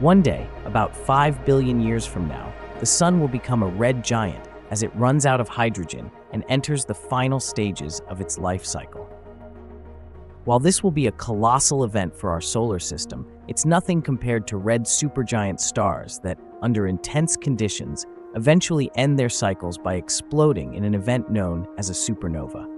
One day, about 5 billion years from now, the Sun will become a red giant as it runs out of hydrogen and enters the final stages of its life cycle. While this will be a colossal event for our solar system, it's nothing compared to red supergiant stars that, under intense conditions, eventually end their cycles by exploding in an event known as a supernova.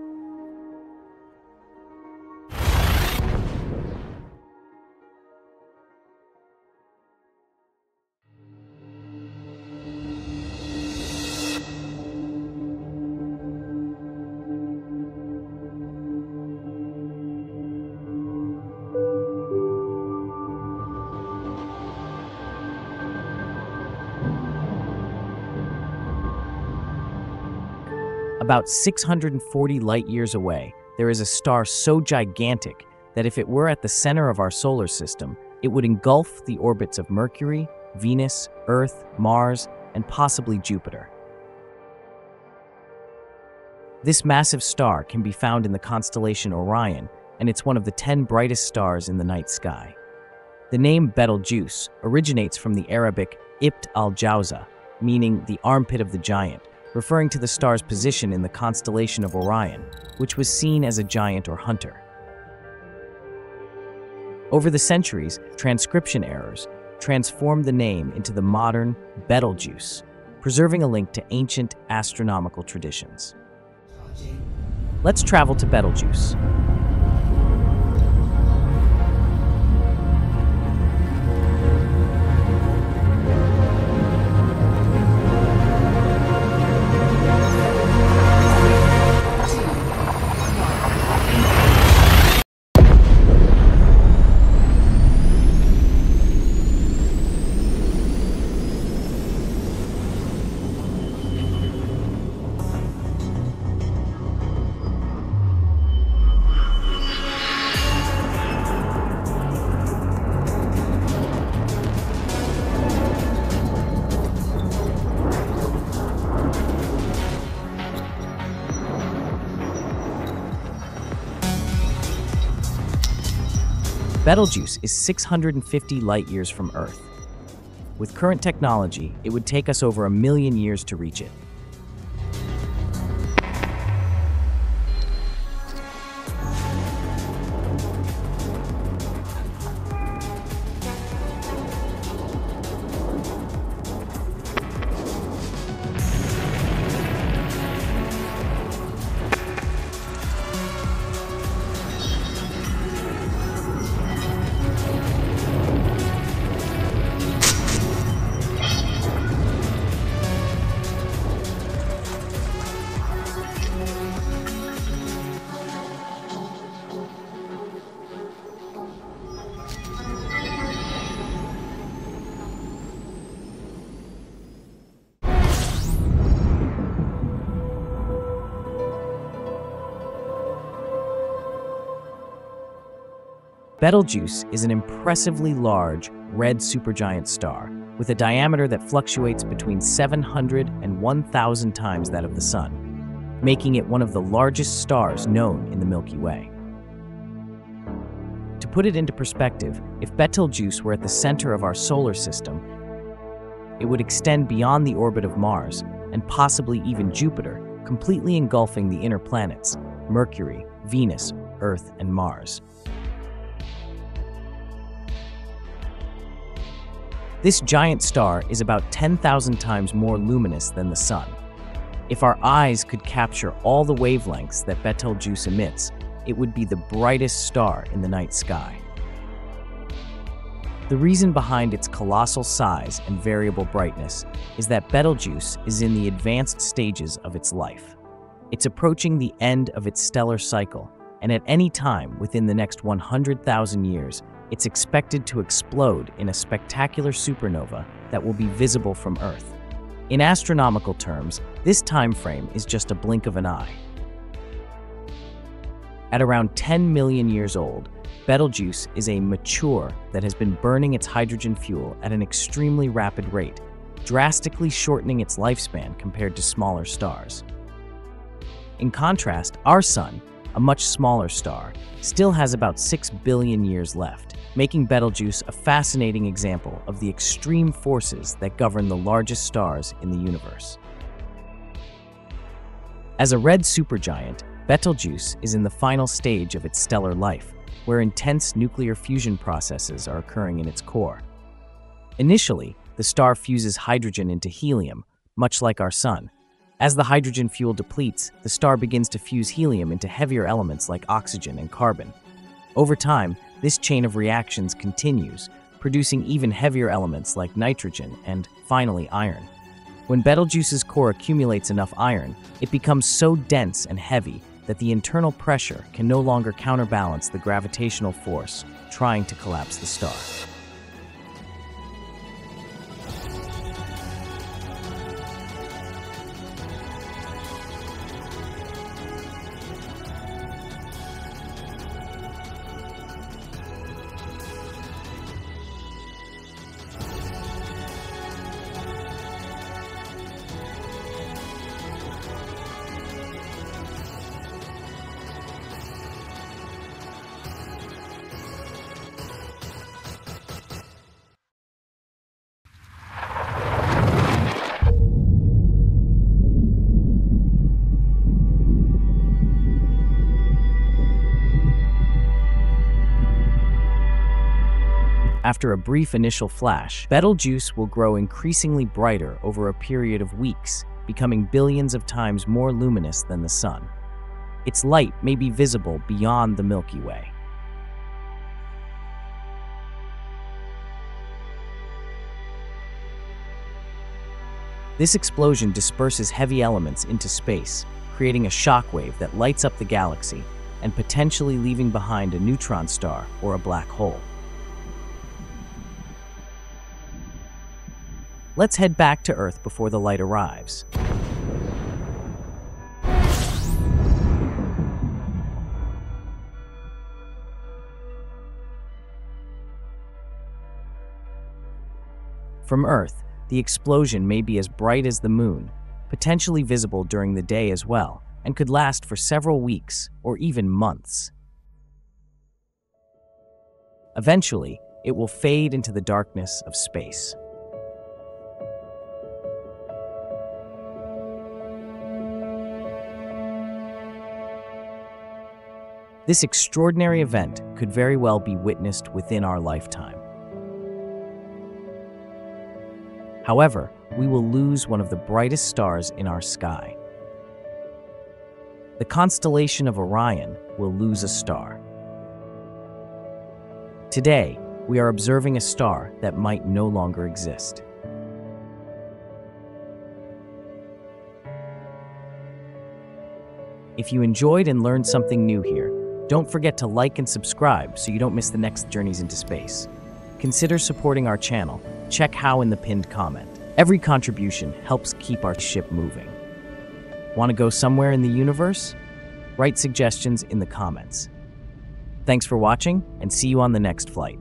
About 640 light years away, there is a star so gigantic that if it were at the center of our solar system, it would engulf the orbits of Mercury, Venus, Earth, Mars, and possibly Jupiter. This massive star can be found in the constellation Orion, and it's one of the 10 brightest stars in the night sky. The name Betelgeuse originates from the Arabic Ibt al-Jawza, meaning the armpit of the giant, referring to the star's position in the constellation of Orion, which was seen as a giant or hunter. Over the centuries, transcription errors transformed the name into the modern Betelgeuse, preserving a link to ancient astronomical traditions. Let's travel to Betelgeuse. Betelgeuse is 650 light years from Earth. With current technology, it would take us over a million years to reach it. Betelgeuse is an impressively large red supergiant star with a diameter that fluctuates between 700 and 1,000 times that of the Sun, making it one of the largest stars known in the Milky Way. To put it into perspective, if Betelgeuse were at the center of our solar system, it would extend beyond the orbit of Mars and possibly even Jupiter, completely engulfing the inner planets, Mercury, Venus, Earth, and Mars. This giant star is about 10,000 times more luminous than the Sun. If our eyes could capture all the wavelengths that Betelgeuse emits, it would be the brightest star in the night sky. The reason behind its colossal size and variable brightness is that Betelgeuse is in the advanced stages of its life. It's approaching the end of its stellar cycle, and at any time within the next 100,000 years, it's expected to explode in a spectacular supernova that will be visible from Earth. In astronomical terms, this time frame is just a blink of an eye. At around 10 million years old, Betelgeuse is a mature that has been burning its hydrogen fuel at an extremely rapid rate, drastically shortening its lifespan compared to smaller stars. In contrast, our Sun, a much smaller star, still has about 6 billion years left, making Betelgeuse a fascinating example of the extreme forces that govern the largest stars in the universe. As a red supergiant, Betelgeuse is in the final stage of its stellar life, where intense nuclear fusion processes are occurring in its core. Initially, the star fuses hydrogen into helium, much like our Sun. As the hydrogen fuel depletes, the star begins to fuse helium into heavier elements like oxygen and carbon. Over time, this chain of reactions continues, producing even heavier elements like nitrogen and, finally, iron. When Betelgeuse's core accumulates enough iron, it becomes so dense and heavy that the internal pressure can no longer counterbalance the gravitational force trying to collapse the star. After a brief initial flash, Betelgeuse will grow increasingly brighter over a period of weeks, becoming billions of times more luminous than the Sun. Its light may be visible beyond the Milky Way. This explosion disperses heavy elements into space, creating a shockwave that lights up the galaxy and potentially leaving behind a neutron star or a black hole. Let's head back to Earth before the light arrives. From Earth, the explosion may be as bright as the moon, potentially visible during the day as well, and could last for several weeks or even months. Eventually, it will fade into the darkness of space. This extraordinary event could very well be witnessed within our lifetime. However, we will lose one of the brightest stars in our sky. The constellation of Orion will lose a star. Today, we are observing a star that might no longer exist. If you enjoyed and learned something new here, don't forget to like and subscribe so you don't miss the next Journeys into Space. Consider supporting our channel. Check how in the pinned comment. Every contribution helps keep our ship moving. Want to go somewhere in the universe? Write suggestions in the comments. Thanks for watching, and see you on the next flight.